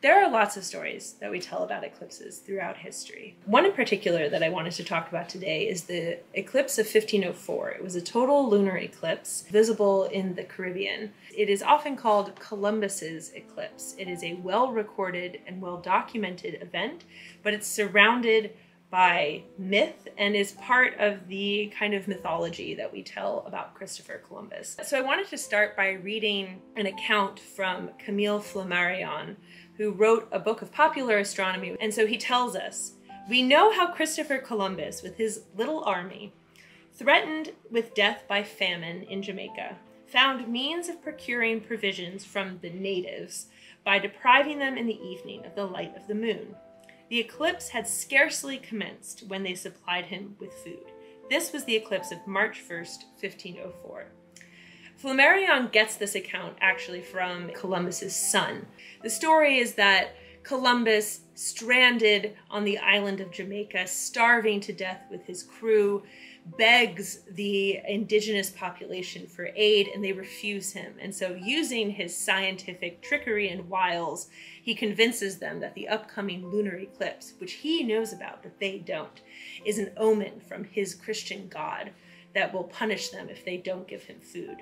There are lots of stories that we tell about eclipses throughout history. One in particular that I wanted to talk about today is the eclipse of 1504. It was a total lunar eclipse visible in the Caribbean. It is often called Columbus's eclipse. It is a well recorded and well documented event, but it's surrounded by myth and is part of the kind of mythology that we tell about Christopher Columbus. So I wanted to start by reading an account from Camille Flammarion, who wrote a book of popular astronomy. And so he tells us We know how Christopher Columbus, with his little army, threatened with death by famine in Jamaica, found means of procuring provisions from the natives by depriving them in the evening of the light of the moon. The eclipse had scarcely commenced when they supplied him with food. This was the eclipse of March 1st, 1504. Flammarion gets this account actually from Columbus's son. The story is that Columbus, stranded on the island of Jamaica, starving to death with his crew, begs the indigenous population for aid and they refuse him. And so, using his scientific trickery and wiles, he convinces them that the upcoming lunar eclipse, which he knows about but they don't, is an omen from his Christian God that will punish them if they don't give him food.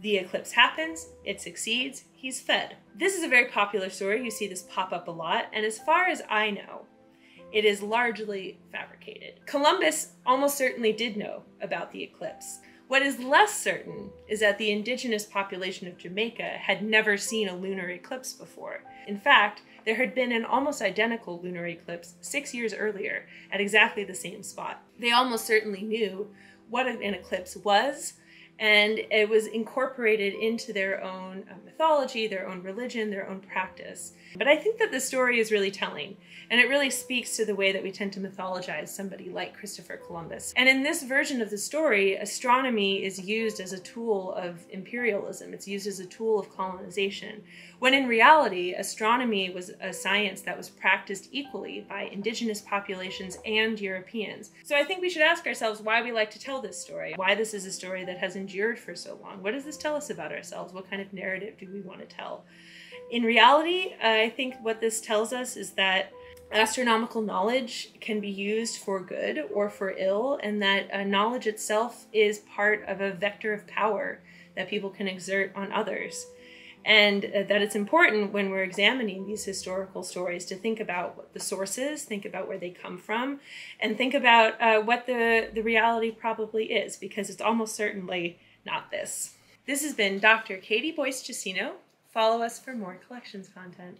The eclipse happens, it succeeds, he's fed. This is a very popular story. You see this pop up a lot, and as far as I know, it is largely fabricated. Columbus almost certainly did know about the eclipse. What is less certain is that the indigenous population of Jamaica had never seen a lunar eclipse before. In fact, there had been an almost identical lunar eclipse six years earlier at exactly the same spot. They almost certainly knew what an eclipse was, and it was incorporated into their own uh, mythology, their own religion, their own practice. But I think that the story is really telling, and it really speaks to the way that we tend to mythologize somebody like Christopher Columbus. And in this version of the story, astronomy is used as a tool of imperialism, it's used as a tool of colonization, when in reality, astronomy was a science that was practiced equally by indigenous populations and Europeans. So I think we should ask ourselves why we like to tell this story, why this is a story that has endured for so long. What does this tell us about ourselves? What kind of narrative do we want to tell? In reality, I think what this tells us is that astronomical knowledge can be used for good or for ill, and that uh, knowledge itself is part of a vector of power that people can exert on others. And uh, that it's important when we're examining these historical stories to think about what the sources, think about where they come from, and think about uh, what the, the reality probably is, because it's almost certainly not this. This has been Dr. Katie Boyce Jacino. Follow us for more collections content.